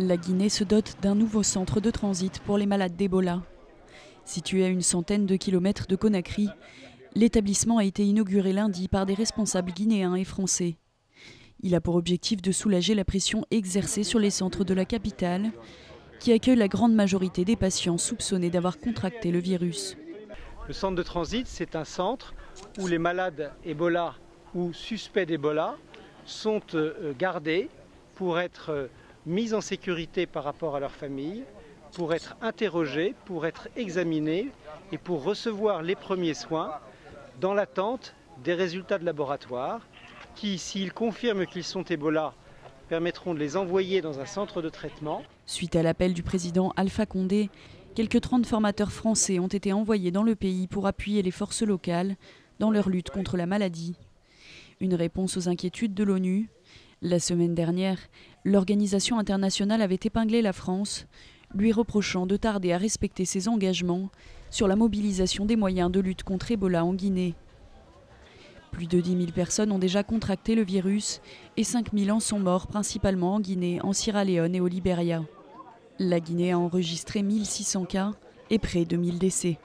La Guinée se dote d'un nouveau centre de transit pour les malades d'Ebola. Situé à une centaine de kilomètres de Conakry, l'établissement a été inauguré lundi par des responsables guinéens et français. Il a pour objectif de soulager la pression exercée sur les centres de la capitale, qui accueillent la grande majorité des patients soupçonnés d'avoir contracté le virus. Le centre de transit, c'est un centre où les malades Ebola ou suspects d'Ebola sont euh, gardés pour être euh, mis en sécurité par rapport à leur famille, pour être interrogés, pour être examinés et pour recevoir les premiers soins dans l'attente des résultats de laboratoire qui, s'ils confirment qu'ils sont Ebola, permettront de les envoyer dans un centre de traitement. Suite à l'appel du président Alpha Condé, quelques 30 formateurs français ont été envoyés dans le pays pour appuyer les forces locales dans leur lutte contre la maladie. Une réponse aux inquiétudes de l'ONU. La semaine dernière, l'organisation internationale avait épinglé la France, lui reprochant de tarder à respecter ses engagements sur la mobilisation des moyens de lutte contre Ebola en Guinée. Plus de 10 000 personnes ont déjà contracté le virus et 5 000 en sont morts, principalement en Guinée, en Sierra Leone et au Libéria. La Guinée a enregistré 1600 cas et près de 1000 décès.